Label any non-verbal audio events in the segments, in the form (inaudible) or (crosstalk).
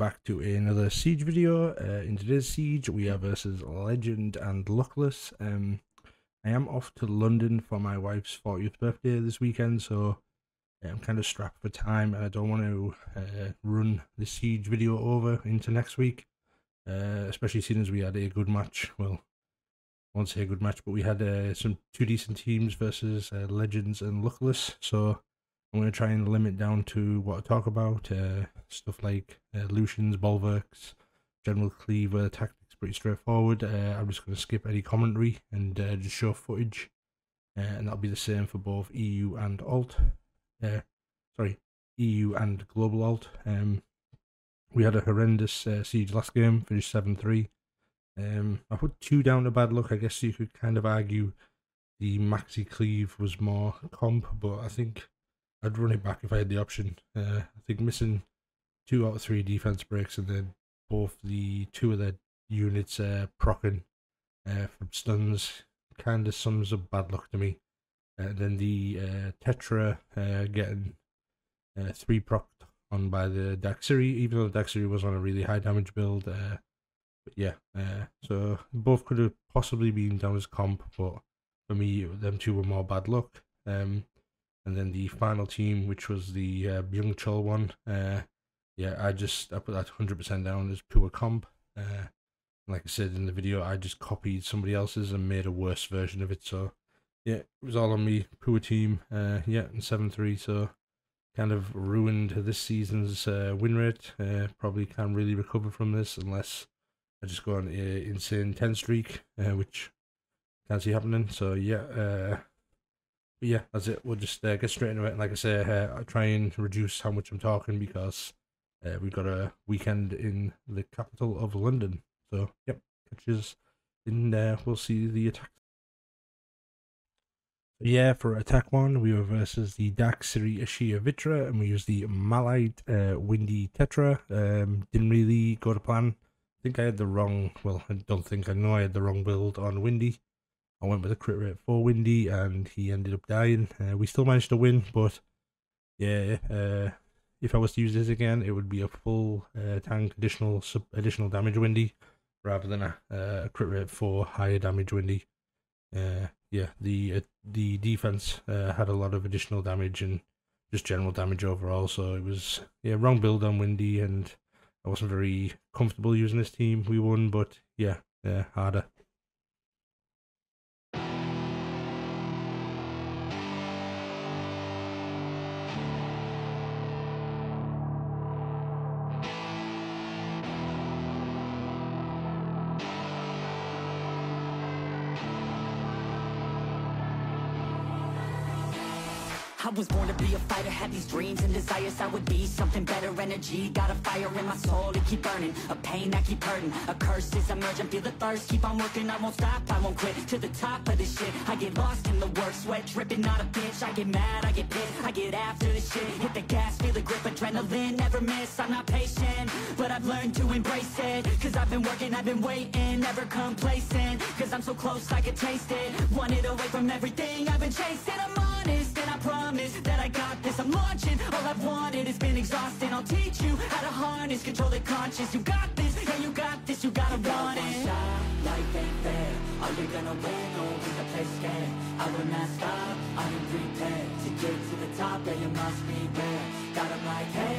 back to another Siege video. Uh, in today's Siege, we are versus Legend and Luckless. Um, I am off to London for my wife's 40th birthday this weekend, so I'm kind of strapped for time and I don't want to uh, run the Siege video over into next week. Uh, especially seeing as we had a good match. Well, I won't say a good match, but we had uh, some two decent teams versus uh, Legends and Luckless, so I'm going to try and limit down to what I talk about. Uh, stuff like uh, Lushens, Bulwarks, General Cleaver, tactics pretty straightforward. Uh, I'm just going to skip any commentary and uh, just show footage. Uh, and that'll be the same for both EU and Alt. Uh, sorry, EU and Global Alt. Um, we had a horrendous siege last game, finished 7 3. Um, I put two down to bad luck. I guess you could kind of argue the Maxi Cleave was more comp, but I think I'd run it back if I had the option. Uh, I think missing two out of three defense breaks and then both the two of their units uh, procking uh, from stuns kind of sums up bad luck to me. And then the uh, Tetra uh, getting uh, three procced on by the Daxiri, even though the Daxiri was on a really high damage build. Uh, but yeah, uh, so both could have possibly been down as comp, but for me, them two were more bad luck. Um, and then the final team, which was the uh, Byung Chul one, uh, yeah, I just I put that hundred percent down as pure comp. Uh, like I said in the video, I just copied somebody else's and made a worse version of it. So yeah, it was all on me. Poor team. Uh, yeah, and seven three. So kind of ruined this season's uh, win rate. Uh, probably can't really recover from this unless I just go on an insane ten streak, uh, which can't see happening. So yeah, uh, but yeah, that's it. We'll just uh, get straight into it. And like I say, uh, I try and reduce how much I'm talking because uh, we've got a weekend in the capital of London. So, yep, catches in there. We'll see the attack. Yeah, for attack one, we were versus the siri Ashia Vitra, and we used the Malite uh, Windy Tetra. Um, didn't really go to plan. I think I had the wrong, well, I don't think I know I had the wrong build on Windy. I went with a crit rate for Windy, and he ended up dying. Uh, we still managed to win, but yeah, uh, if I was to use this again, it would be a full uh, tank additional additional damage Windy, rather than a, uh, a crit rate for higher damage Windy. Uh, yeah, the uh, the defense had a lot of additional damage and just general damage overall. So it was yeah wrong build on Windy, and I wasn't very comfortable using this team. We won, but yeah, harder. I was born to be a fighter, had these dreams and desires. I would be something better, energy Got a fire in my soul to keep burning. A pain that keep hurting A curse is emerging, feel the thirst Keep on working, I won't stop, I won't quit. To the top of this shit I get lost in the work, sweat dripping, not a bitch I get mad, I get pissed, I get after this shit Hit the gas, feel the grip, adrenaline Never miss, I'm not patient But I've learned to embrace it. Cause I've been working, I've been waiting Never complacent. Cause I'm so close, I can taste it Wanted away from everything I've been chasing. I'm honest and I promise that I got this. I'm launching, all I've wanted has been exhausting. I'll teach you how to harness, control the conscious You got this, yeah you got this, you gotta want it. Shot, life ain't fair. Are you gonna win or will you play scared? I will not stop, I am prepared To get to the top, yeah you must be rare Got them like hey,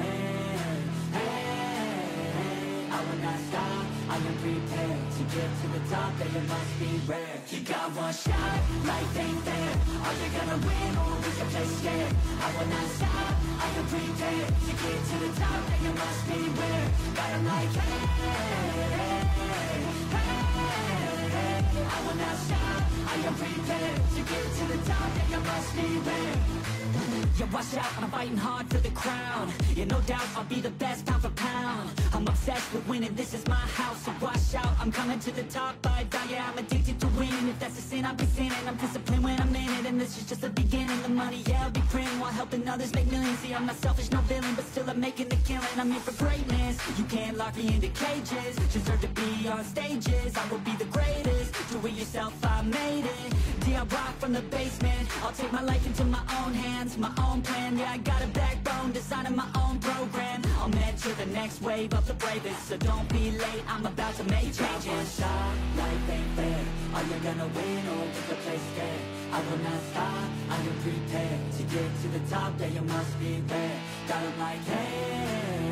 hey, hey. I will not stop, I am prepared To get to the top, yeah you must be rare You got one shot, life ain't fair Are you gonna win or will you play scared? I will not stop, I am prepared To get to the top, yeah you must be rare Got them like hey, hey, hey I will not stop, I am prepared To get to the top, yeah you must be rare yeah, watch out, I'm fighting hard for the crown. Yeah, no doubt, I'll be the best pound for pound. I'm obsessed with winning, this is my house So watch out, I'm coming to the top I die, yeah, I'm addicted to winning. If that's a sin, I'll be sinning. I'm disciplined when I'm in it And this is just the beginning. The money, yeah, I'll be praying While helping others make millions. See, I'm not selfish, no villain But still I'm making the killing. I'm here for greatness. You can't lock me into cages. Deserve to be on stages. I will be the greatest. Do it yourself, I made it. D, I rock from the basement. I'll take my life into my own hands My own plan, yeah, I got a backbone Designing my own program. I'm head to the next wave of the bravest. So don't be late, I'm about to make changes. One shot, life ain't fair. Are you gonna win or will you play scared? I will not stop, I am prepared. To get to the top, yeah you must be rare Got 'em like hey,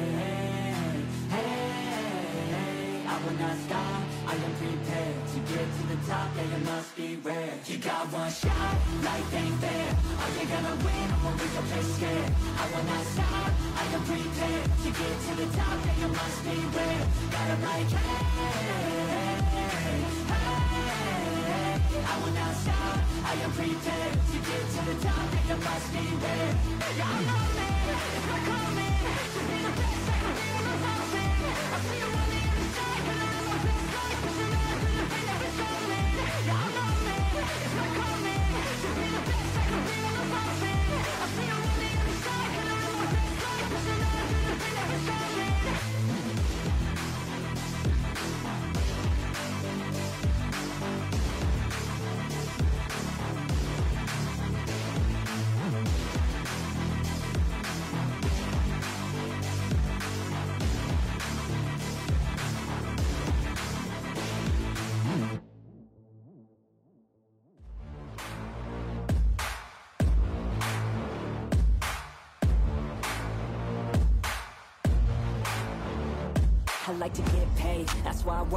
hey I will not stop, I am prepared To get to the top, yeah you must be rare You got one shot, life ain't fair. Are you gonna win or will you play scared? I will not stop, I am prepared To get to the top, yeah you must be rare Got like hey, hey I will not stop, I am prepared To get to the top, yeah you must be rare Yeah, I'm it's not coming. To be the best, I can be the something I see you running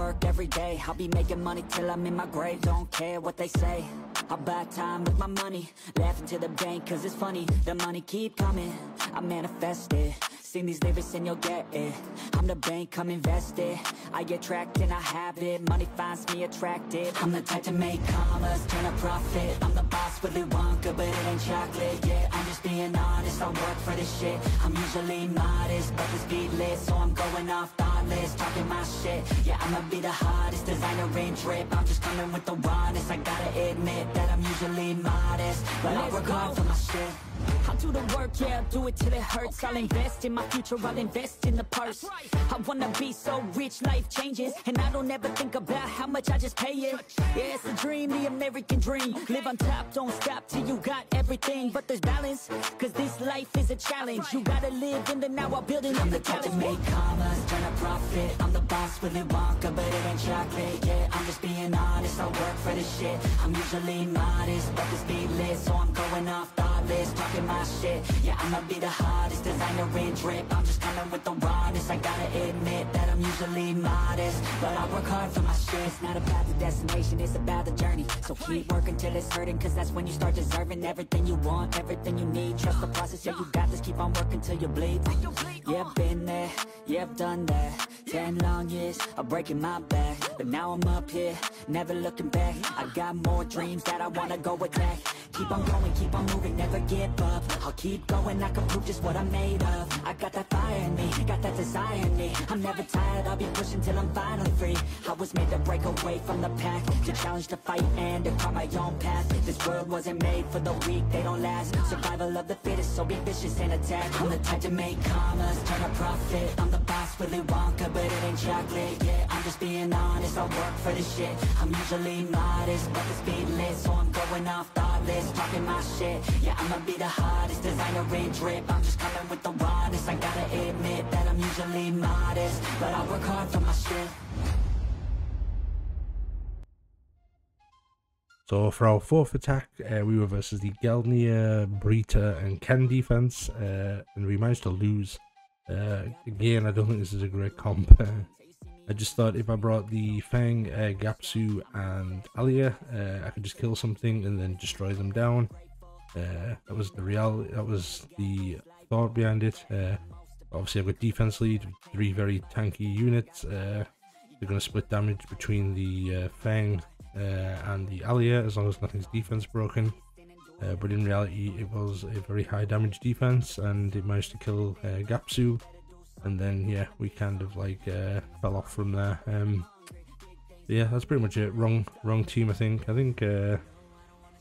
work every day. I'll be making money till I'm in my grave. Don't care what they say I buy time with my money. Laughing to the bank cause it's funny. The money keep coming, I manifest it. Sing these lyrics and you'll get it. I'm the bank, come invest it I attract and I have it. Money finds me attractive I'm the type to make commas, turn a profit. I'm the boss, Willy Wonka, but it ain't chocolate. Yeah, I'm just being honest, I work for this shit. I'm usually modest, but the speed lit So I'm going off thoughtless, talking my shit. Yeah, I'ma be the hottest designer in drip. I'm just coming with the rawness. I gotta admit that I'm usually modest. But I work hard for my shit I'll do the work, yeah, I'll do it till it hurts. I'll invest in my future, I'll invest in the purse. I wanna be so rich, life changes And I don't ever think about how much I just pay it. Yeah, it's a dream, the American dream. Live on top, don't stop till you got everything. But there's balance, cause this life is a challenge. You gotta live in the now while building up the type to make commas, turn a profit. I'm the boss, Willy Wonka, but it ain't chocolate. Yeah, I'm just being honest, I work for this shit. I'm usually modest, but the speed lit So I'm going off thoughtless, talking my shit. Yeah, I'ma be the hottest designer in drip. I'm just coming with the rawness. I gotta admit that I'm usually modest. But I work hard for my shit. It's not about the destination, it's about the journey. So keep working till it's hurting Cause that's when you start deserving everything you want Everything you need, trust the process Yeah, you got this, keep on working till you bleed. Yeah, been there, yeah, I've done that Ten long years of breaking my back. But now I'm up here, never looking back. I got more dreams that I wanna go attack Keep on going, keep on moving, never give up. I'll keep going, I can prove just what I'm made of. I got that fire in me, got that desire in me. I'm never tired, I'll be pushing till I'm finally free. I was made to break away from the pack To challenge, to fight, and to carve my own path. This world wasn't made for the weak, they don't last. Survival of the fittest, so be vicious and attack. I'm the type to make commas, turn a profit. I'm the boss, Willy Wonka, but chocolate I'm just being honest, I work for this shit. I'm usually modest, but lit So I'm going off thoughtless, talking my shit. Yeah, I'ma be the hottest designer in drip. I'm just coming with the rawness I gotta admit that I'm usually modest But I work hard for my shit. So for our fourth attack, uh, we were versus the Gelnir, Brita, and Ken defense, uh, and we managed to lose. Uh, again, I don't think this is a great comp. (laughs) I just thought if I brought the Fang, uh, Gapsu, and Alia, uh, I could just kill something and then destroy them down. Uh, that was the reality. That was the thought behind it. Uh, obviously, I've got defense lead, three very tanky units. Uh, they're going to split damage between the uh, Fang uh, and the Alia as long as nothing's defense broken. Uh, but in reality, it was a very high damage defense, and it managed to kill uh, Gapsu. And then yeah, we kind of like uh, fell off from there. Um, yeah, that's pretty much it. Wrong, wrong team. I think. I think. Uh,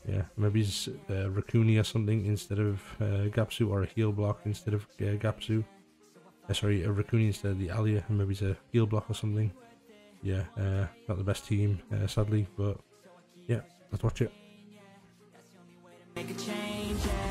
yeah, maybe it's uh, or something instead of uh, Gapsu, or a heal block instead of uh, Gapsu. Uh, sorry, a Rakuni instead of the Alia, and maybe it's a heal block or something. Yeah, uh, not the best team, uh, sadly, but yeah, let's watch it. Make a change, yeah.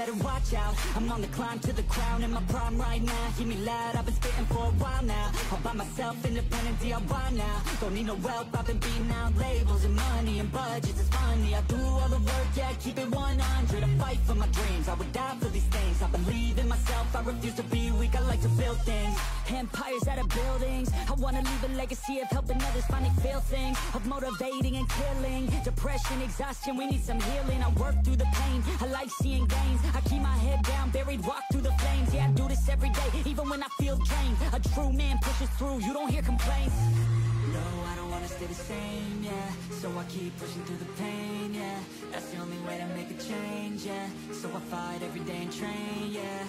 Better watch out, I'm on the climb to the crown in my prime right now. Hear me loud, I've been spitting for a while now. All by myself, independent DIY now. Don't need no help, I've been beating out labels and money and budgets, it's funny I do all the work, yeah, keep it 100 I fight for my dreams, I would die for these things. I believe in myself, I refuse to be weak, I like to build things. Empires out of buildings I wanna leave a legacy of helping others finally feel things. Of motivating and killing Depression, exhaustion, we need some healing. I work through the pain, I like seeing gains I keep my head down, buried, walk through the flames. Yeah, I do this every day, even when I feel drained. A true man pushes through, you don't hear complaints. No, I don't wanna stay the same, yeah. So I keep pushing through the pain, yeah. That's the only way to make a change, yeah. So I fight every day and train, yeah.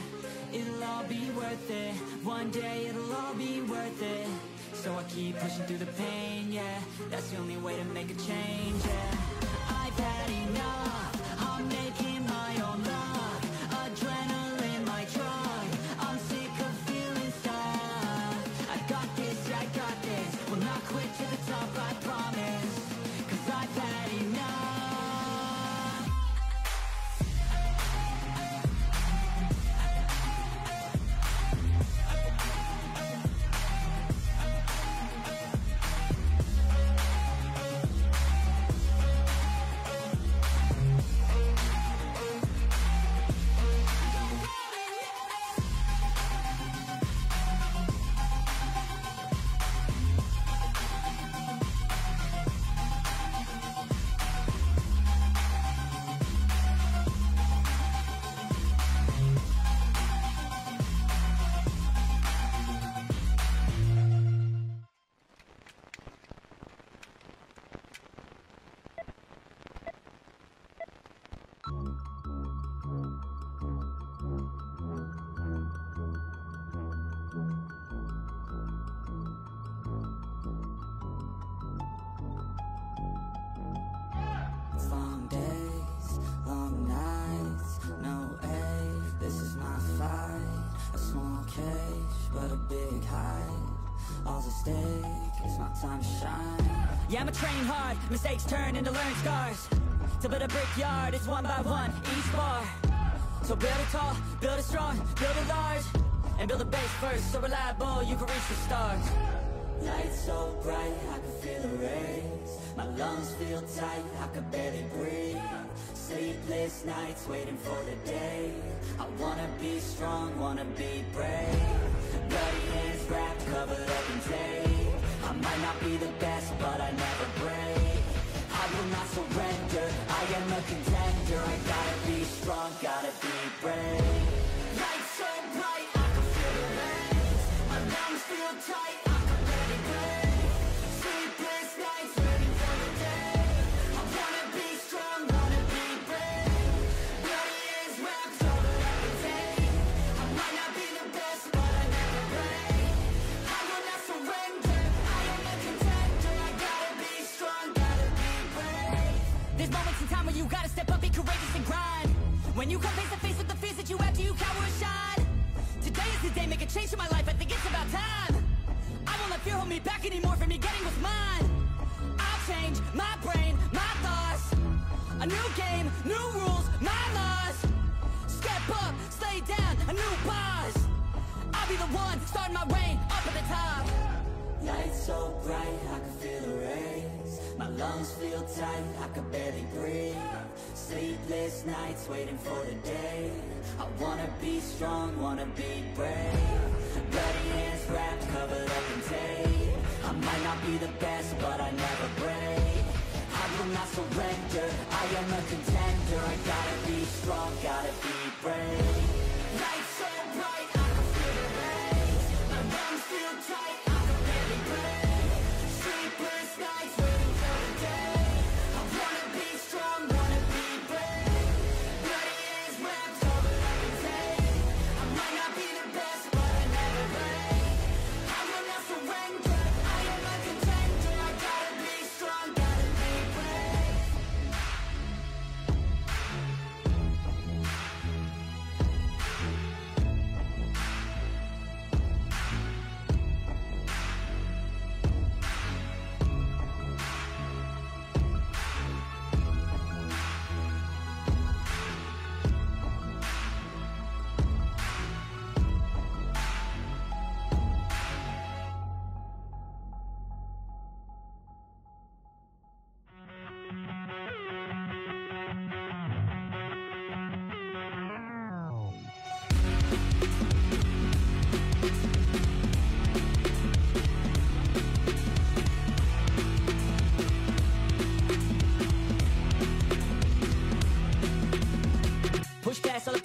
It'll all be worth it. One day it'll all be worth it. So I keep pushing through the pain, yeah. That's the only way to make a change, yeah. I've had enough Yeah, I'm training hard, mistakes turn into learning scars. To build a brickyard, it's one by one, each bar. So build it tall, build it strong, build it large. And build a base first, so reliable you can reach the stars. Lights so bright, I can feel the rays My lungs feel tight, I can barely breathe Sleepless nights, waiting for the day I wanna be strong, wanna be brave Bloody hands wrapped, covered up in tape I might not be the best, never you come face to face with the fears that you have, do you cower and? Today is the day, make a change in my life, I think it's about time. I won't let fear hold me back anymore from me getting what's mine. I'll change my brain, my thoughts. A new game, new rules, my laws. Step up, slay down, a new boss. I'll be the one, starting my reign, up at the top. Lights so bright, I can feel the rays My lungs feel tight, I can barely breathe. Sleepless nights, waiting for the day. I wanna be strong, wanna be brave. Bloody hands wrapped, covered up in tape. I might not be the best, but I never break. I will not surrender, I am a contender. I gotta be strong, gotta be brave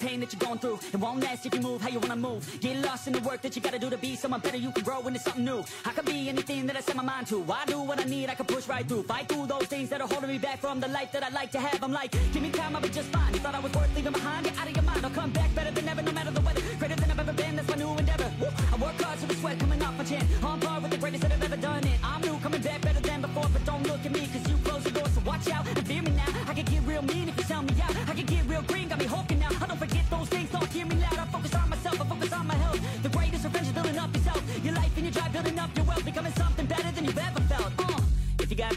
pain that you're going through. It won't last if you move how you wanna move. Get lost in the work that you gotta do to be someone better. You can grow into something new. I could be anything that I set my mind to. I do what I need, I can push right through. Fight through those things that are holding me back from the life that I like to have. I'm like, give me time, I'll be just fine. Thought I was worth leaving behind? Get out of your mind. I'll come back better than ever, no matter the weather. Greater than I've ever been, that's my new endeavor. Woo. I work hard, so the sweat coming off my chin. On par with the greatest that I've ever done it. I'm new, coming back better than before, but don't look at me, cause you close the door, so watch out and fear me now. I can get real mean if you tell me out. I can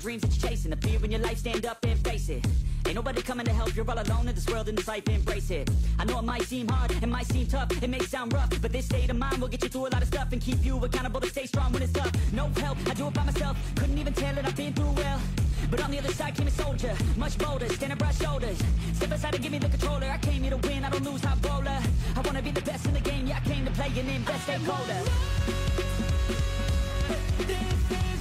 dreams that you're chasing, fear in your life, stand up and face it. Ain't nobody coming to help, you're all alone in this world, in this life, embrace it. I know it might seem hard, it might seem tough, it may sound rough, but this state of mind will get you through a lot of stuff and keep you accountable to stay strong when it's tough. No help, I do it by myself, couldn't even tell it, I've been through well. But on the other side came a soldier, much bolder, standing broad shoulders. Step aside and give me the controller, I came here to win, I don't lose, hot roller. I wanna be the best in the game, yeah, I came to play and invest, stay colder. Round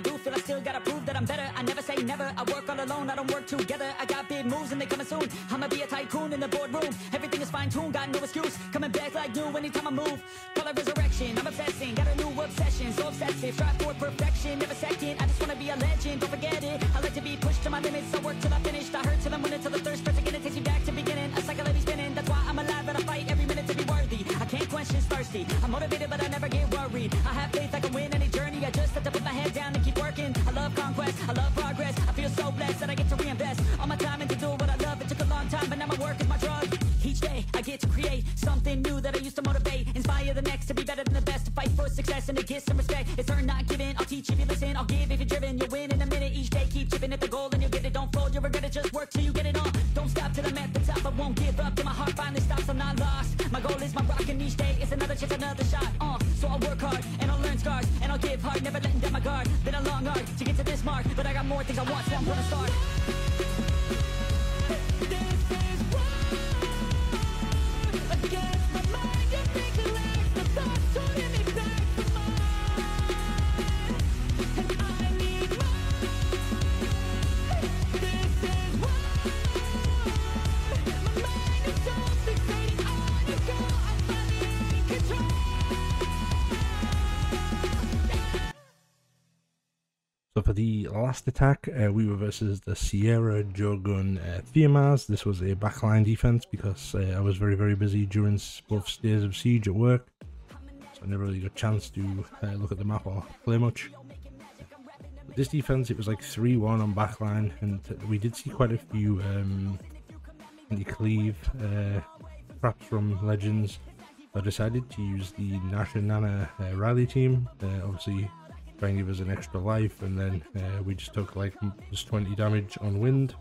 do feel, I still gotta prove that I'm better. I never say never. I work all alone, I don't work together. I got big moves and they coming soon. I'ma be a tycoon in the boardroom. Everything is fine tuned, got no excuse. Coming back like new anytime I move. Call it resurrection, I'm obsessing. Got a new obsession, so obsessive. Strive for perfection, never second. I just wanna be a legend, don't forget it. I like to be pushed to my limits. I work till I finish. I hurt till I'm winning till the thirst starts again. It takes me back to beginning. A cycle that be spinning. That's why I'm alive and I fight every minute to be worthy. I can't quench this thirsty. I'm motivated, but I never get worried. I have faith I can win I love progress. I feel so blessed that I get to reinvest all my time into doing what I love. It took a long time, but now my work is my drug. Each day I get to create something new that I used to motivate. Inspire the next to be better than the best. To fight for success and to get some respect. It's earned, not given. I'll teach if you listen. I'll give if you're driven. You'll win in a minute. Each day keep chipping at the goal and you'll get it. Don't fold, you'll regret it. Just work till you get it on. Don't stop till I'm at the top. I won't give up till my heart finally stops. I'm not lost. My goal is my rock and each day is another chance, another shot. Uh, so I'll work hard and I'll scars and I'll give hard, never letting down my guard. Been a long arc to get to this mark, but I got more things I want, so I'm gonna start. Last attack, uh, we were versus the Sierra Jogun uh, Theomars. This was a backline defense because uh, I was very, very busy during both stages of siege at work. So I never really got a chance to uh, look at the map or play much. But this defense, it was like 3-1 on backline, and we did see quite a few um, anti-cleave uh, traps from Legends. I decided to use the Nasha Nana uh, Riley team. Obviously, try and give us an extra life, and then uh, we just took like just 20 damage on wind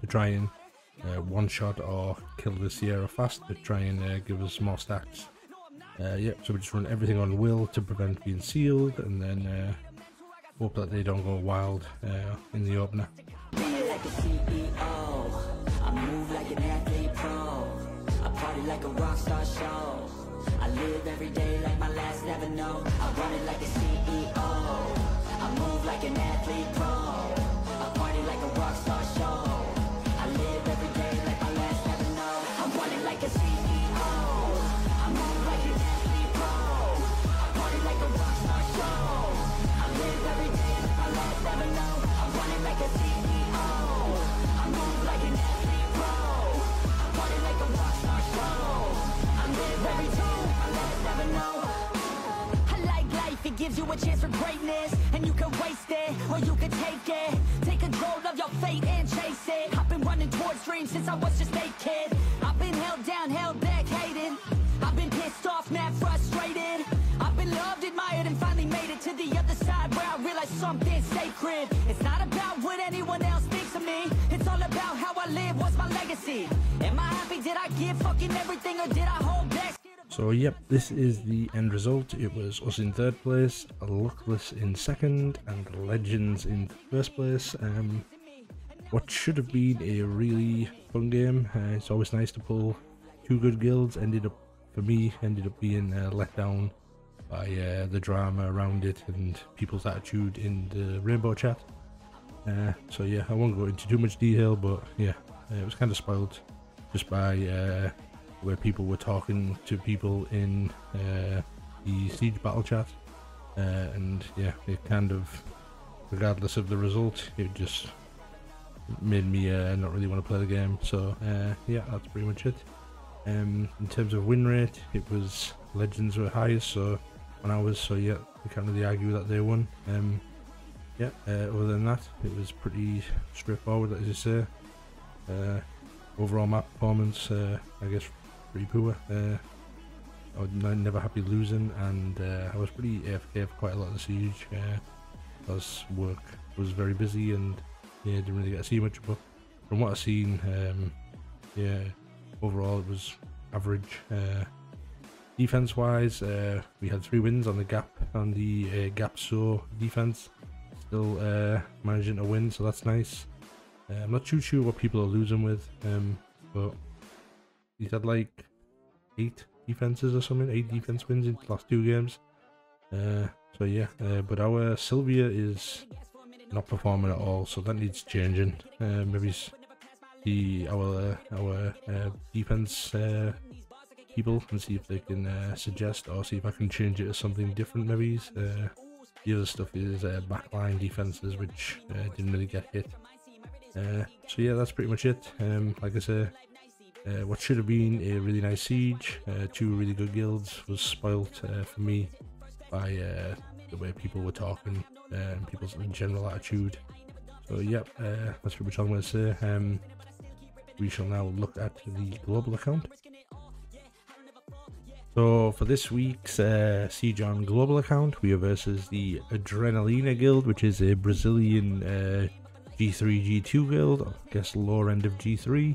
to try and uh, one shot or kill the Sierra fast to try and uh, give us more stacks. Uh, yep, so we just run everything on will to prevent being sealed, and then uh, hope that they don't go wild uh, in the opener. Like. I live every day like my last never know. I run it like a CEO. I move like an athlete pro. I party like a rock star gives you a chance for greatness And you can waste it, or you can take it. Take control of your fate and chase it. I've been running towards dreams since I was just a kid. I've been held down, held back, hated. I've been pissed off, mad, frustrated. I've been loved, admired, and finally made it to the other side Where I realized something sacred. It's not about what anyone else thinks of me. It's all about how I live, what's my legacy? Am I happy, did I give fucking everything Or did I hold back? So yep, this is the end result. It was us in third place, Luckless in second, and Legends in first place. Um, what should have been a really fun game. Uh, it's always nice to pull two good guilds. Ended up, for me, ended up being uh, let down by uh, the drama around it and people's attitude in the Rainbow chat. Uh, so yeah, I won't go into too much detail, but yeah, it was kind of spoiled just by uh, where people were talking to people in uh, the siege battle chat, uh, and yeah, it kind of, regardless of the result, it just made me uh, not really want to play the game. So uh, yeah, that's pretty much it. Um, in terms of win rate, it was Legends were highest, so when I was so yeah, we can't really argue that they won. Um, yeah, uh, other than that, it was pretty straightforward, as you say. Uh, overall map performance, I guess, pretty poor. Uh, I was never happy losing, and uh, I was pretty AFK for quite a lot of the siege. Uh, because work was very busy, and yeah, didn't really get to see much. But from what I've seen, um, yeah, overall it was average. Uh, defense wise, uh, we had three wins on the gap on the uh, Gapsu defense. Still uh, managing to win, so that's nice. Uh, I'm not too sure what people are losing with, um, but he's had like eight defenses or something, eight defense wins in the last two games. Uh, so yeah, uh, but our Sylvia is not performing at all, so that needs changing. Uh, maybe the our our uh, defense uh, people and see if they can uh, suggest or see if I can change it to something different. Maybe uh, the other stuff is uh, backline defenses, which uh, didn't really get hit. Uh, so yeah, that's pretty much it. Um, like I said, uh, what should have been a really nice siege, uh, two really good guilds, was spoilt uh, for me by uh, the way people were talking uh, and people's general attitude. So yep, uh, that's pretty much all I'm going to say. Um, we shall now look at the global account. So for this week's uh, Siege on global account, we are versus the Adrenalina Guild, which is a Brazilian uh, G3 G2 guild, I guess lower end of G3,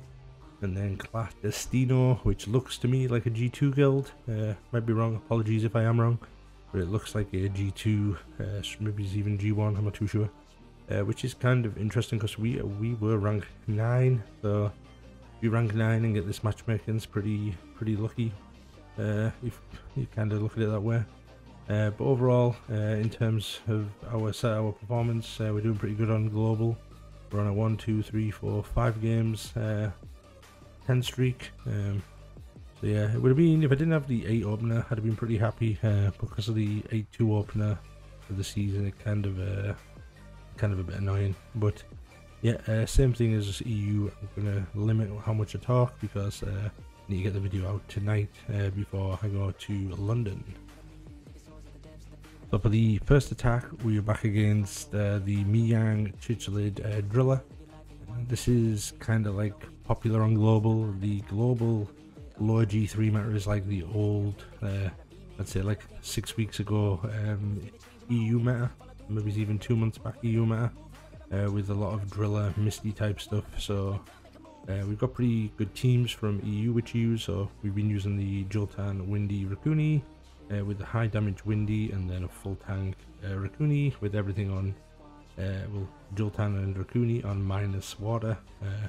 and then Clandestino, which looks to me like a G2 guild. Uh, might be wrong, apologies if I am wrong, but it looks like a G2, uh, maybe it's even G1, I'm not too sure. Uh, which is kind of interesting because we we were ranked nine, so we rank nine and get this matchmaking is pretty pretty lucky uh, if you kind of look at it that way. Uh, but overall, uh, in terms of our our performance, we're doing pretty good on global. We're on a one, two, three, four, five games, uh, ten streak. Um, so yeah, it would have been if I didn't have the eight opener, I'd have been pretty happy uh, because of the eight two opener for the season. It kind of uh, kind of a bit annoying, but yeah, uh, same thing as EU. I'm gonna limit how much I talk because uh, I need to get the video out tonight uh, before I go to London. So for the first attack, we are back against uh, the Miyang Chicholid uh, Driller. This is kind of like popular on global. The global lower G3 meta is like the old, uh, I'd say like six weeks ago um, EU meta, maybe even two months back EU meta, uh, with a lot of driller, misty type stuff. So uh, we've got pretty good teams from EU which use, so we've been using the Jultan Windy Rukuni uh, with the high damage Windy and then a full tank uh, Rukuni with everything on, uh, well, Jultan and Rukuni on minus water uh,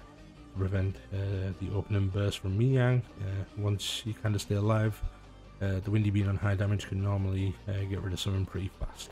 prevent uh, the opening burst from Miyang. Uh, once you kind of stay alive, uh, the Windy being on high damage can normally uh, get rid of someone pretty fast.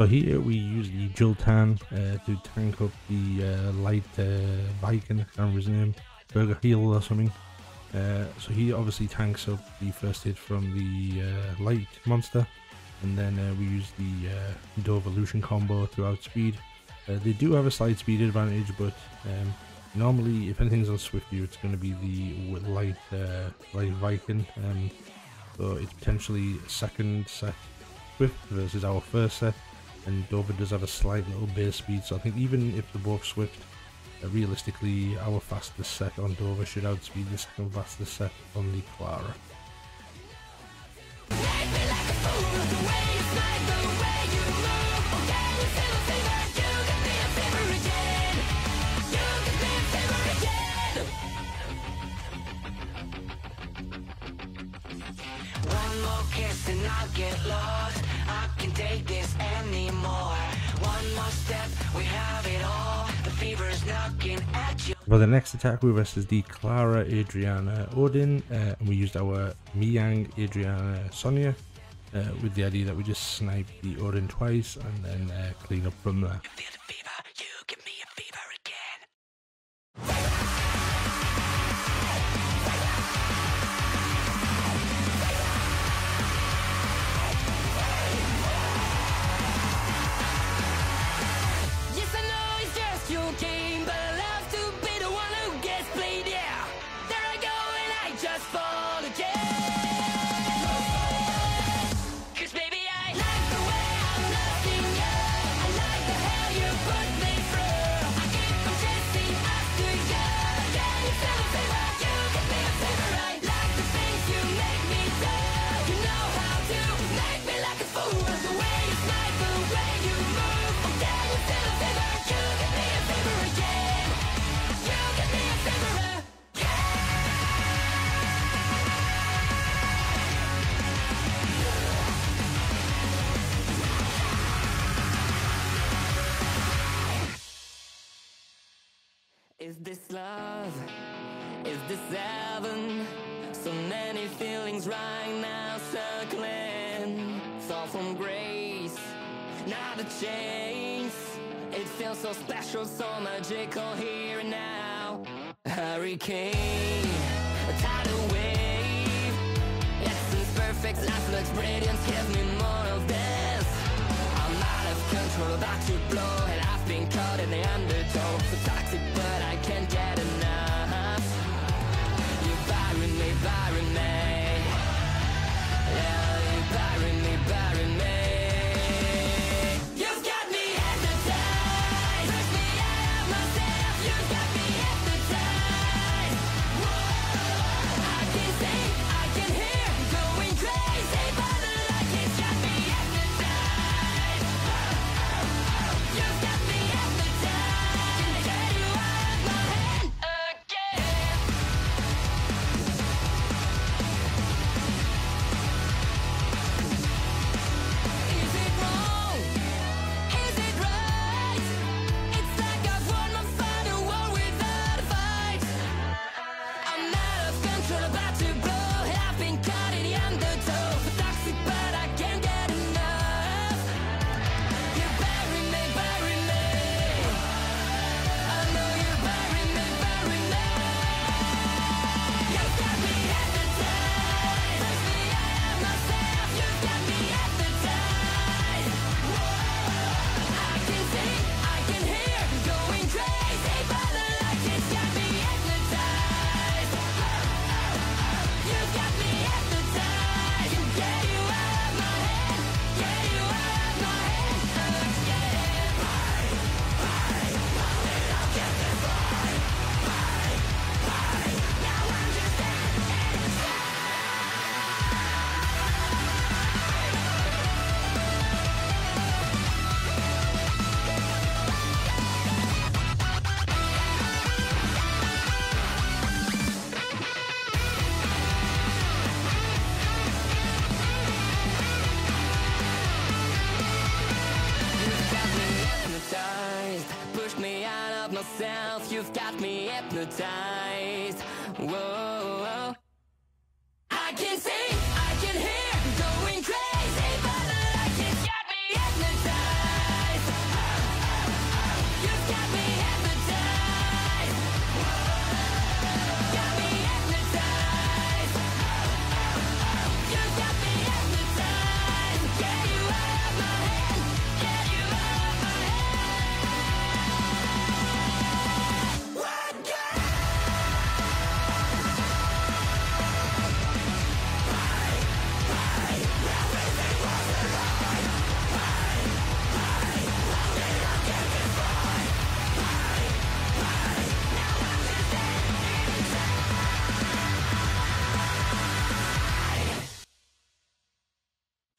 So here we use the Jultan uh, to tank up the uh, light uh, Viking, I remember his name, Burger Heel or something. Uh, so he obviously tanks up the first hit from the uh, light monster, and then uh, we use the uh, Dovolution combo to outspeed. Uh, they do have a slight speed advantage, but um, normally if anything's on Swift View, it's going to be the light uh, light Viking. Um, so it's potentially second set Swift versus our first set and Dover does have a slight little base speed, so I think even if the both swift, uh, realistically our fastest set on Dover should outspeed the second fastest set on the Clara. Get lost For the next attack, we versus the Clara Adriana Odin, uh, and we used our Miyang Adriana Sonia uh, with the idea that we just snipe the Odin twice and then uh, clean up from there.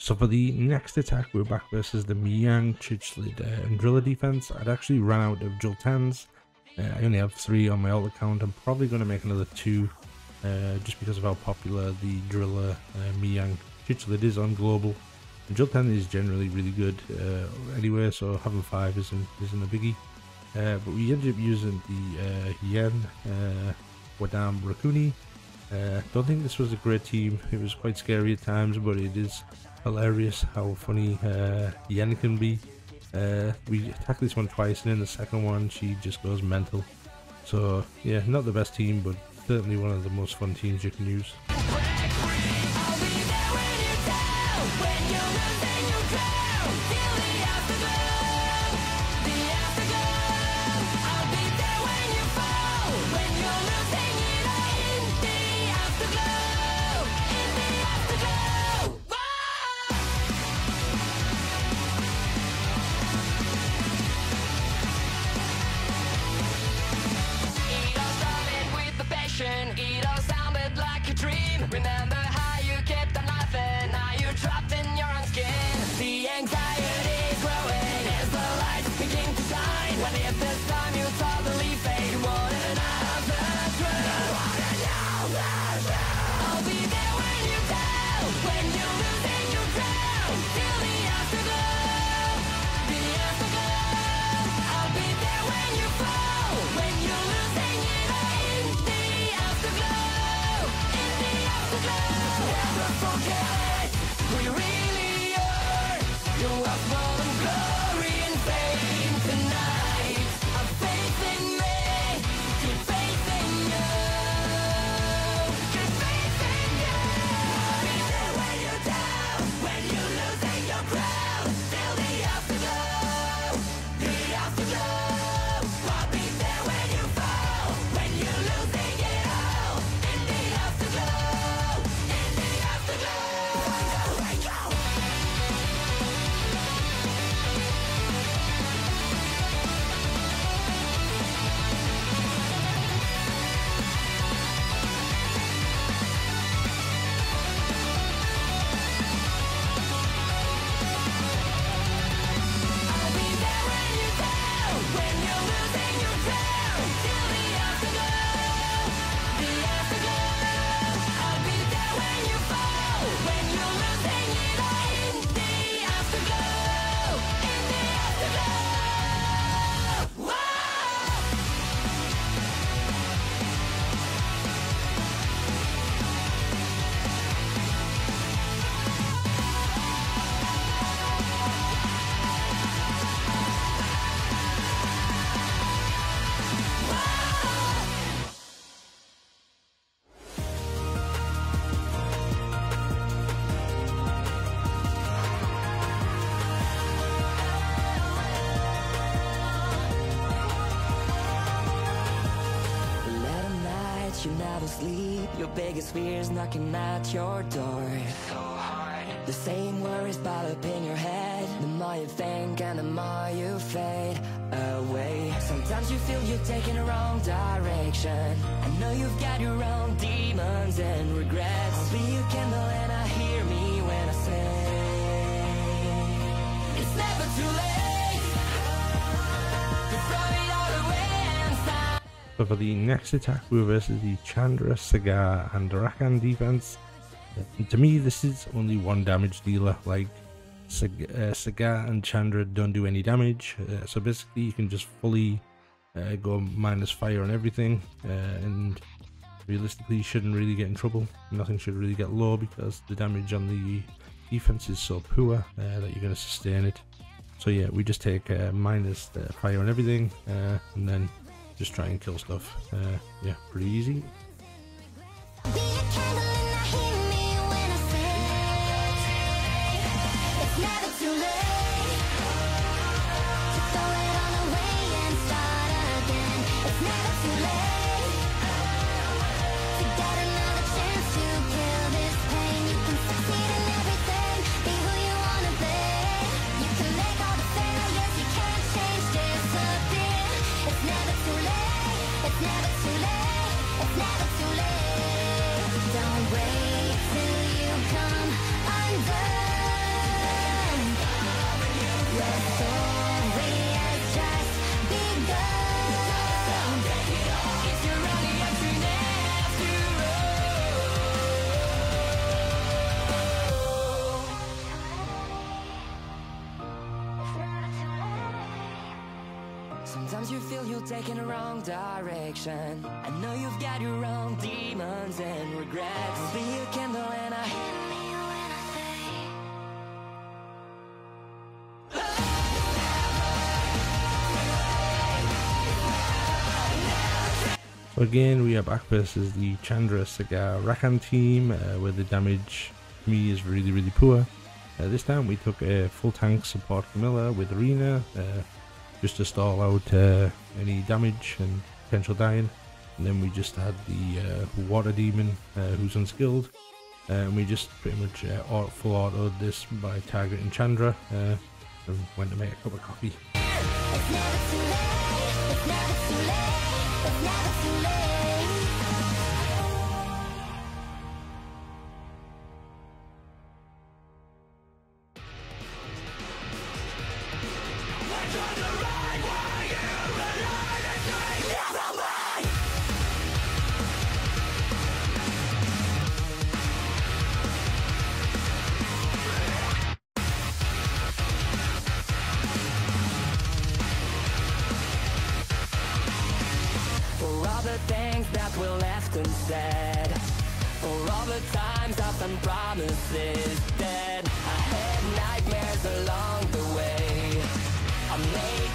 So for the next attack, we're back versus the Miyoung, Chichlid, uh, and Driller defense. I'd actually run out of Jultans. Uh, I only have three on my alt account. I'm probably going to make another two uh, just because of how popular the Driller uh, Miyoung Chichlid is on global. And Jultan is generally really good uh, anyway, so having five isn't, isn't a biggie. Uh, but we ended up using the uh, Yen uh, Wadam Rakuni. Uh, don't think this was a great team. It was quite scary at times, but it is hilarious how funny uh, Yen can be. Uh, we attack this one twice, and in the second one, she just goes mental. So, yeah, not the best team, but certainly one of the most fun teams you can use. You biggest fears knocking at your door. So hard. The same worries ball up in your head. The more you think and the more you fade away. Sometimes you feel you're taking the wrong direction. I know you've got your own demons and regrets. I'll be your candle and I hear me when I say It's never too late So for the next attack, we're versus the Chandra, Sagar, and Rakan defense. And to me, this is only one damage dealer. Like uh, and Chandra don't do any damage, uh, so basically you can just fully uh, go minus fire on everything, uh, and realistically you shouldn't really get in trouble. Nothing should really get low because the damage on the defense is so poor uh, that you're going to sustain it. So yeah, we just take uh, minus fire on everything, and then just try and kill stuff. Uh, yeah, pretty easy. Sometimes you feel you're taking the wrong direction. I know you've got your own demons and regrets. I'll be a candle and I So again, we are back versus the Chandra Cigar Rakan team, uh, where the damage to me is really, really poor. Uh, this time we took a full tank support Camilla with Arena, uh, just to stall out uh, any damage and potential dying. And then we just had the uh, Water Demon, uh, who's unskilled. Uh, and we just pretty much uh, full autoed this by targeting Chandra. And went to make a cup of coffee. Left For all the times I've done promises that I had nightmares along the way. I made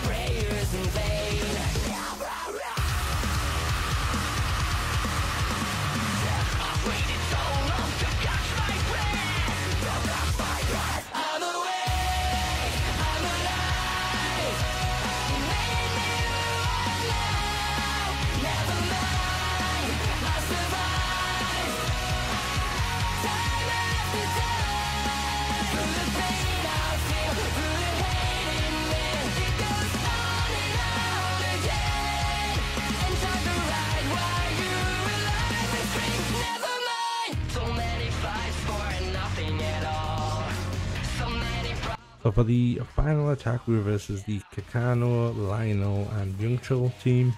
So for the final attack, we versus the Kakano, Lionel, and Byungchul team.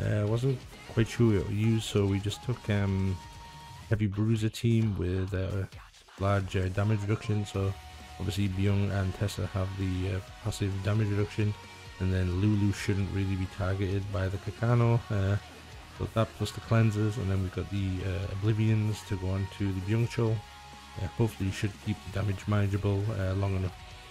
Uh, wasn't quite sure what to use, so we just took um, Heavy Bruiser team with uh, large uh, damage reduction. So obviously Byung and Tessa have the uh, passive damage reduction, and then Lulu shouldn't really be targeted by the Kakano. Uh, so that plus the cleansers, and then we've got the uh, Oblivions to go on to the Byungchul. Uh, hopefully, should keep the damage manageable uh, long enough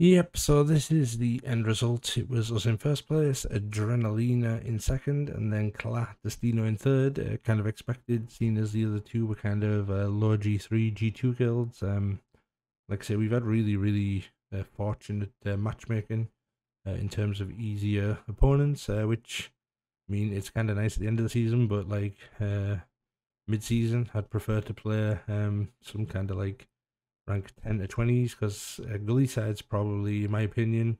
Yep, so this is the end result. It was us in first place, Adrenalina in second, and then Clas Destino in third. Uh, kind of expected, seeing as the other two were kind of uh, low G3, G2 guilds. Um, like I say, we've had really, really uh, fortunate uh, matchmaking uh, in terms of easier opponents, uh, which, I mean, it's kind of nice at the end of the season, but like uh, mid season, I'd prefer to play um, some kind of like rank 10 to 20s because uh, Gullyside's probably in my opinion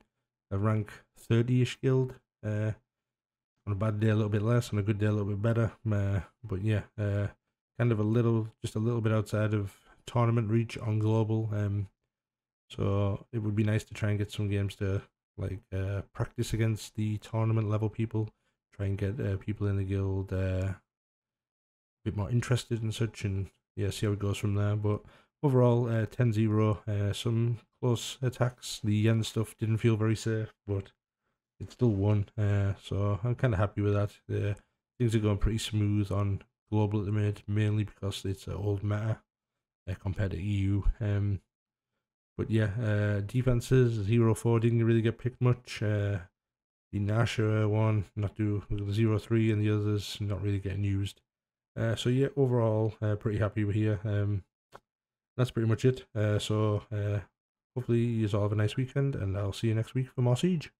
a rank 30ish guild. Uh on a bad day a little bit less on a good day a little bit better. Uh, but yeah uh kind of a little just a little bit outside of tournament reach on global. Um so it would be nice to try and get some games to like uh practice against the tournament level people try and get uh, people in the guild uh a bit more interested and such and yeah see how it goes from there. But overall uh, 10-0 uh, some close attacks the end stuff didn't feel very safe but it still won uh, so i'm kind of happy with that uh, things are going pretty smooth on global at the minute mainly because it's an old meta uh, compared to eu um but yeah uh defenses 0-4 didn't really get picked much uh the Nasha one not do the zero three and the others not really getting used. Uh, so yeah, overall, uh, pretty happy with here. Um, that's pretty much it. Uh, so uh, hopefully you all have a nice weekend, and I'll see you next week for more Siege.